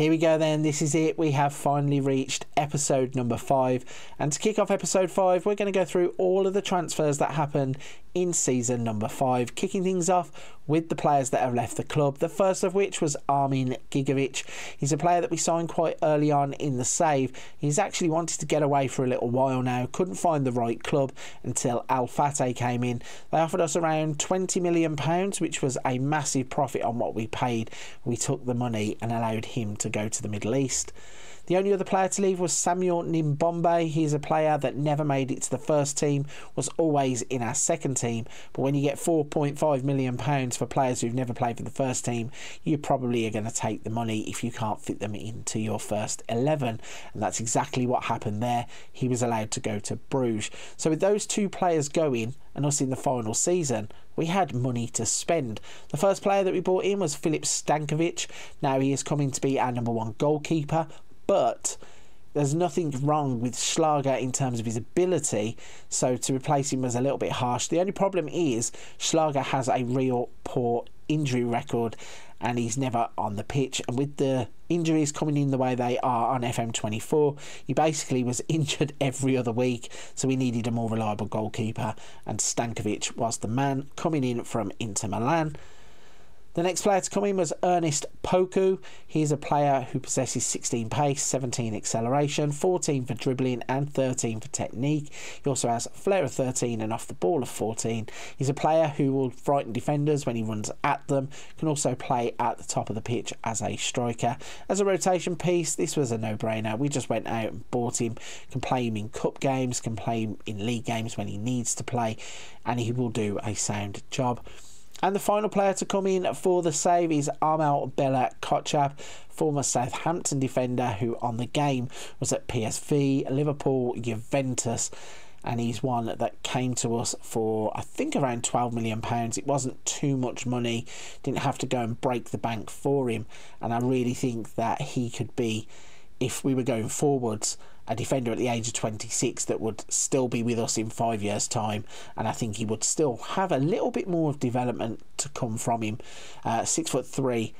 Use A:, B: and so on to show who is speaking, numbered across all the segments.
A: Here we go then, this is it. We have finally reached episode number five. And to kick off episode five, we're going to go through all of the transfers that happened in season number five, kicking things off with the players that have left the club. The first of which was Armin Gigovic. He's a player that we signed quite early on in the save. He's actually wanted to get away for a little while now, couldn't find the right club until Al Fateh came in. They offered us around £20 million, which was a massive profit on what we paid. We took the money and allowed him to go to the Middle East. The only other player to leave was Samuel Nibombe. He's a player that never made it to the first team, was always in our second team. But when you get £4.5 million for players who've never played for the first team, you probably are going to take the money if you can't fit them into your first 11. And that's exactly what happened there. He was allowed to go to Bruges. So with those two players going, and us in the final season, we had money to spend. The first player that we brought in was Filip Stankovic. Now he is coming to be our number one goalkeeper, but there's nothing wrong with Schlager in terms of his ability, so to replace him was a little bit harsh. The only problem is Schlager has a real poor injury record and he's never on the pitch. And with the injuries coming in the way they are on FM24, he basically was injured every other week, so we needed a more reliable goalkeeper, and Stankovic was the man coming in from Inter Milan. The next player to come in was Ernest Poku. He's a player who possesses 16 pace, 17 acceleration, 14 for dribbling, and 13 for technique. He also has flair of 13 and off the ball of 14. He's a player who will frighten defenders when he runs at them, can also play at the top of the pitch as a striker. As a rotation piece, this was a no brainer. We just went out and bought him, can play him in cup games, can play him in league games when he needs to play, and he will do a sound job. And the final player to come in for the save is Armel Bella Kotchap, former Southampton defender who on the game was at PSV, Liverpool, Juventus. And he's one that came to us for I think around twelve million pounds. It wasn't too much money. Didn't have to go and break the bank for him. And I really think that he could be, if we were going forwards, a defender at the age of 26 that would still be with us in five years' time, and I think he would still have a little bit more of development to come from him. Uh, six foot three,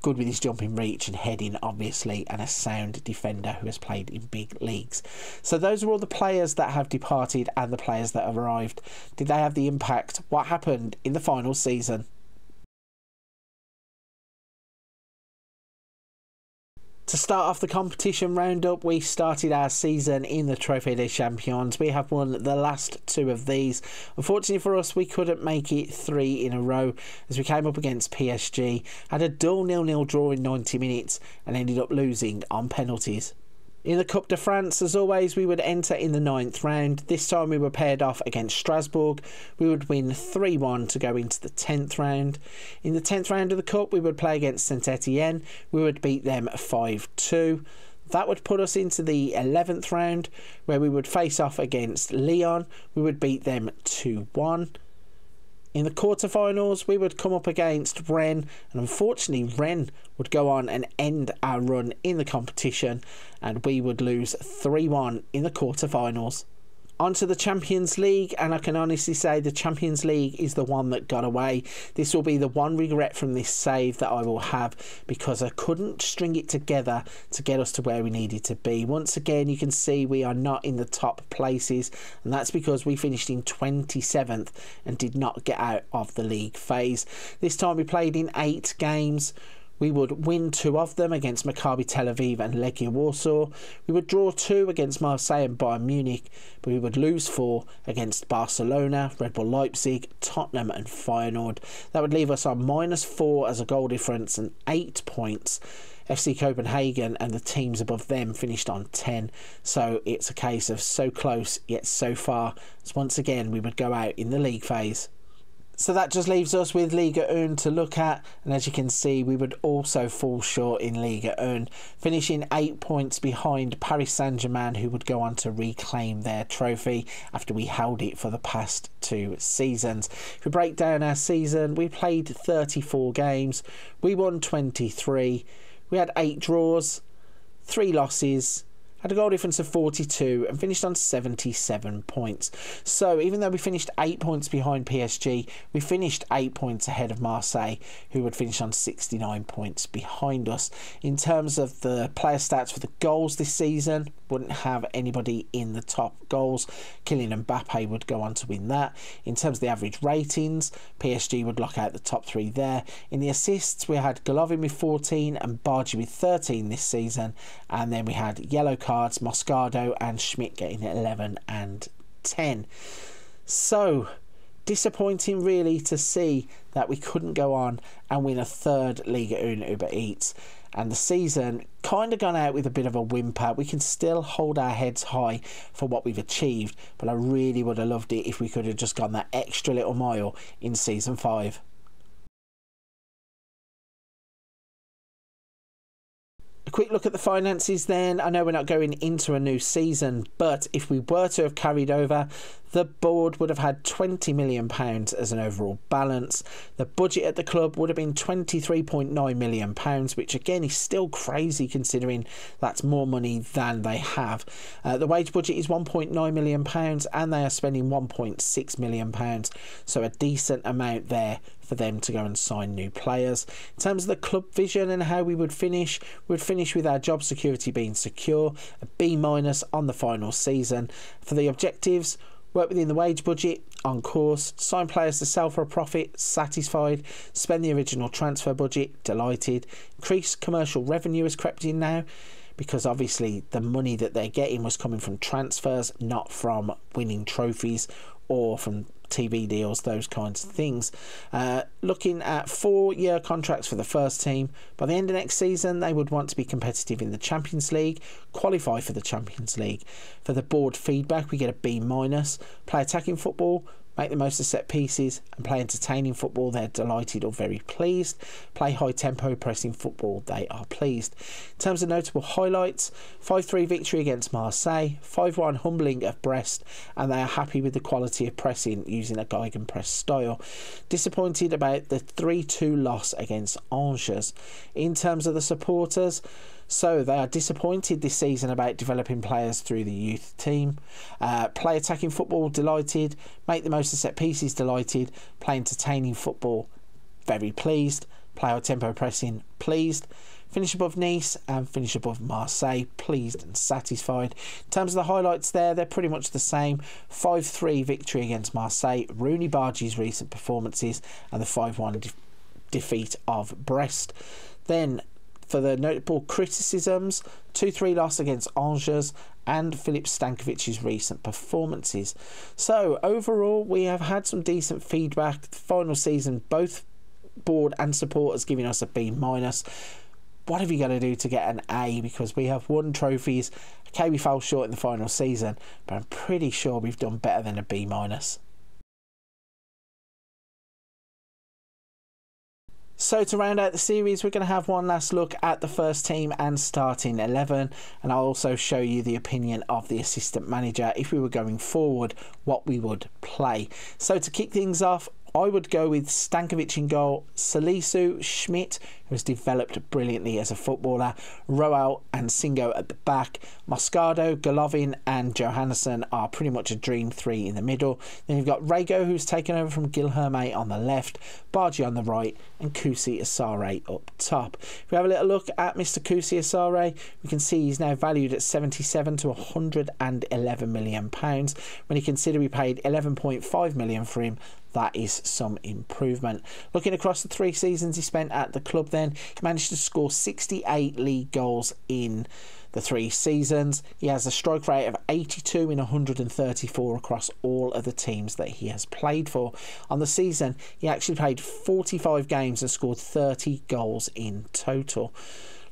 A: good with his jumping reach and heading, obviously, and a sound defender who has played in big leagues. So, those are all the players that have departed and the players that have arrived. Did they have the impact? What happened in the final season? To start off the competition roundup, we started our season in the Trophée des Champions. We have won the last two of these. Unfortunately for us, we couldn't make it three in a row as we came up against PSG, had a dull nil-nil draw in 90 minutes, and ended up losing on penalties. In the Coupe de France, as always, we would enter in the ninth round. This time we were paired off against Strasbourg. We would win 3 1 to go into the 10th round. In the 10th round of the Cup, we would play against Saint Etienne. We would beat them 5 2. That would put us into the 11th round where we would face off against Lyon. We would beat them 2 1. In the quarterfinals, we would come up against Rennes, and unfortunately, Rennes would go on and end our run in the competition, and we would lose 3 1 in the quarterfinals onto the Champions League, and I can honestly say the Champions League is the one that got away. This will be the one regret from this save that I will have because I couldn't string it together to get us to where we needed to be. Once again, you can see we are not in the top places, and that's because we finished in 27th and did not get out of the league phase. This time we played in eight games. We would win two of them against Maccabi Tel Aviv and Legia Warsaw. We would draw two against Marseille and Bayern Munich, but we would lose four against Barcelona, Red Bull Leipzig, Tottenham, and Feyenoord. That would leave us on minus four as a goal difference and eight points. FC Copenhagen and the teams above them finished on 10. So it's a case of so close yet so far. As once again, we would go out in the league phase. So that just leaves us with Ligue 1 to look at, and as you can see, we would also fall short in Ligue 1, finishing eight points behind Paris Saint Germain, who would go on to reclaim their trophy after we held it for the past two seasons. If we break down our season, we played 34 games, we won 23, we had eight draws, three losses, had a goal difference of 42 and finished on 77 points. So even though we finished 8 points behind PSG, we finished 8 points ahead of Marseille, who would finish on 69 points behind us. In terms of the player stats for the goals this season, wouldn't have anybody in the top goals. Kylian Mbappe would go on to win that. In terms of the average ratings, PSG would lock out the top three there. In the assists, we had Golovin with 14 and Bardghji with 13 this season, and then we had yellow cards, Moscardo and Schmidt getting 11 and 10. So, disappointing really to see that we couldn't go on and win a third Ligue 1 Uber Eats. And the season kind of gone out with a bit of a whimper. We can still hold our heads high for what we've achieved, but I really would have loved it if we could have just gone that extra little mile in season 5. A quick look at the finances then. I know we're not going into a new season, but if we were to have carried over, the board would have had £20 million as an overall balance. The budget at the club would have been £23.9 million, which again is still crazy considering that's more money than they have. Uh, the wage budget is £1.9 million, and they are spending £1.6 million, so a decent amount there for them to go and sign new players. In terms of the club vision and how we would finish, we'd finish with our job security being secure, a B minus on the final season. For the objectives, work within the wage budget, on course, sign players to sell for a profit, satisfied, spend the original transfer budget, delighted, increase commercial revenue has crept in now because obviously the money that they're getting was coming from transfers, not from winning trophies or from TV deals, those kinds of things. Uh, looking at four year contracts for the first team. By the end of next season, they would want to be competitive in the Champions League, qualify for the Champions League. For the board feedback, we get a B minus. Play attacking football, make the most of set pieces, and play entertaining football, they're delighted or very pleased. Play high tempo pressing football, they are pleased. In terms of notable highlights, 5 3 victory against Marseille, 5 1 humbling of Brest, and they are happy with the quality of pressing using a Gegenpress style. Disappointed about the 3 2 loss against Angers. In terms of the supporters, so they are disappointed this season about developing players through the youth team. Uh, play attacking football, delighted. Make the most of set pieces, delighted. Play entertaining football, very pleased. Play our tempo pressing, pleased. Finish above Nice and finish above Marseille, pleased and satisfied. In terms of the highlights there, they're pretty much the same. 5 3 victory against Marseille, Roony Bardghji's recent performances, and the 5 1 de- defeat of Brest. Then for the notable criticisms 2 3 loss against Angers and Filip Stankovic's recent performances. So, overall, we have had some decent feedback. Final season, both board and supporters giving us a B minus. What have you got to do to get an A? Because we have won trophies. Okay, we fell short in the final season, but I'm pretty sure we've done better than a B minus. So to round out the series, we're going to have one last look at the first team and starting 11, and I'll also show you the opinion of the assistant manager if we were going forward, what we would play. So to kick things off, I would go with Stankovic in goal, Salisu, Schmidt, who has developed brilliantly as a footballer, Roel and Singo at the back, Moscardo, Golovin, and Johannesson are pretty much a dream three in the middle. Then you've got Rego, who's taken over from Guilherme on the left, Bardghji on the right, and Kusi Asare up top. If we have a little look at Mr. Kusi Asare, we can see he's now valued at 77 to 111 million pounds. When you consider we paid 11.5 million for him, that is some improvement. Looking across the three seasons he spent at the club, then he managed to score 68 league goals in the three seasons. He has a strike rate of 82 in 134 across all of the teams that he has played for. On the season, he actually played 45 games and scored 30 goals in total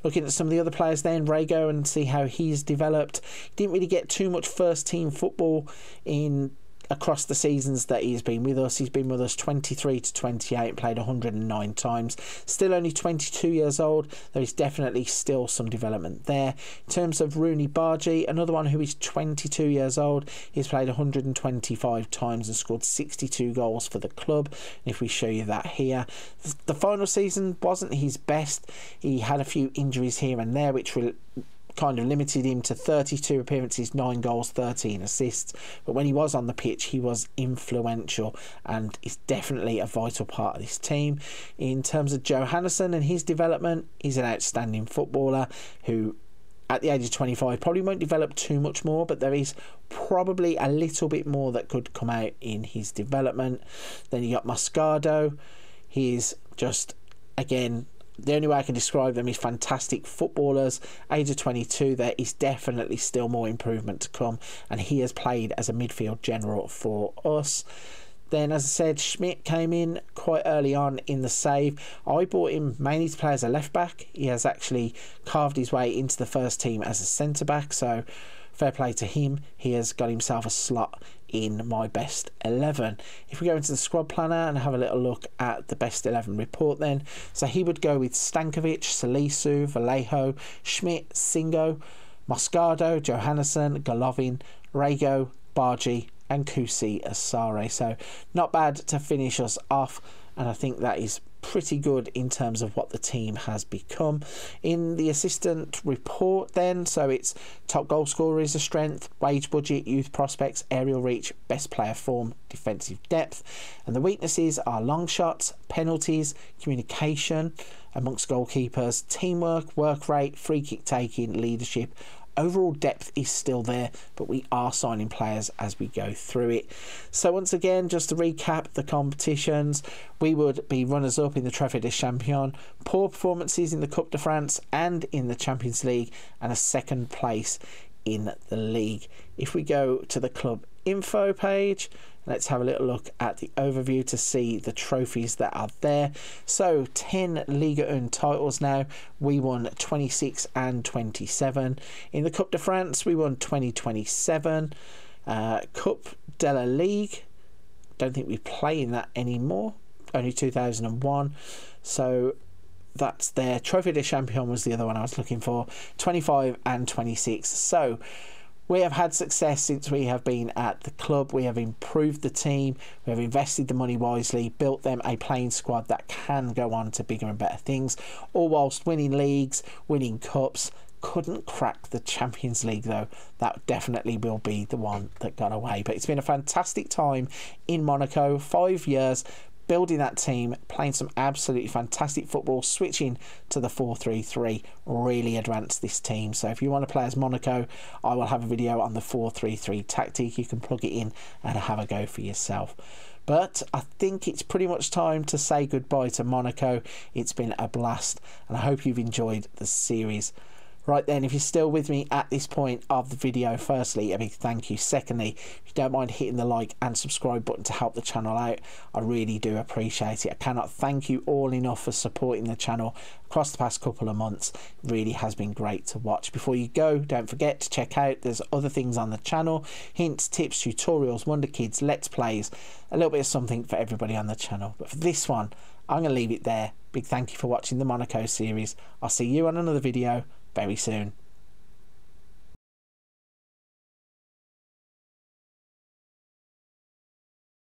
A: looking at some of the other players then, Rego, and see how he's developed. He didn't really get too much first team football in across the seasons that he's been with us. He's been with us 23 to 28, played 109 times. Still only 22 years old. There is definitely still some development there. In terms of Roony Bardghji, another one who is 22 years old, he's played 125 times and scored 62 goals for the club. And if we show you that here, the final season wasn't his best. He had a few injuries here and there, which kind of limited him to 32 appearances, 9 goals, 13 assists. But when he was on the pitch, he was influential and is definitely a vital part of this team. In terms of Johannesson and his development, he's an outstanding footballer who at the age of 25 probably won't develop too much more but there is probably a little bit more that could come out in his development then you got Moscardo he's just again the only way I can describe them is fantastic footballers. Age of 22, there is definitely still more improvement to come, and he has played as a midfield general for us. Then, as I said, Schmidt came in quite early on in the save. I bought him mainly to play as a left back. He has actually carved his way into the first team as a centre back, so fair play to him. He has got himself a slot in my best 11. If we go into the squad planner and have a little look at the best 11 report, then so he would go with Stankovic, Salisu, Vallejo, Schmidt, Singo, Moscardo, Johannesson, Golovin, Rago, Bardghji, and Kusi Asare. So not bad to finish us off, and I think that is pretty good in terms of what the team has become. In the assistant report, then, so it's top goal scorer is a strength, wage budget, youth prospects, aerial reach, best player form, defensive depth, and the weaknesses are long shots, penalties, communication amongst goalkeepers, teamwork, work rate, free kick taking, leadership, overall depth is still there, but we are signing players as we go through it. So, once again, just to recap the competitions, we would be runners up in the Trophée des Champions, poor performances in the Coupe de France and in the Champions League, and a second place in the league. If we go to the club info page, Let's have a little look at the overview to see the trophies that are there. So, 10 Ligue 1 titles now. We won 26 and 27. In the Coupe de France, we won 2027. Uh, Coupe de la Ligue, don't think we play in that anymore. Only 2001. So, that's there. Trophy de Champion was the other one I was looking for. 25 and 26. So, we have had success since we have been at the club. We have improved the team. We have invested the money wisely, built them a playing squad that can go on to bigger and better things, all whilst winning leagues, winning cups. Couldn't crack the Champions League though. That definitely will be the one that got away. But it's been a fantastic time in Monaco. Five years, building that team, playing some absolutely fantastic football, switching to the 4 3 3 really advanced this team. So, if you want to play as Monaco, I will have a video on the 4 3 3 tactic. You can plug it in and have a go for yourself. But I think it's pretty much time to say goodbye to Monaco. It's been a blast, and I hope you've enjoyed the series. Right then, if you're still with me at this point of the video, firstly, a big thank you. Secondly, if you don't mind hitting the like and subscribe button to help the channel out, I really do appreciate it. I cannot thank you all enough for supporting the channel across the past couple of months. It really has been great to watch. Before you go, don't forget to check out, there's other things on the channel, hints, tips, tutorials, Wonder Kids, Let's Plays, a little bit of something for everybody on the channel. But for this one, I'm going to leave it there. Big thank you for watching the Monaco series. I'll see you on another video very soon.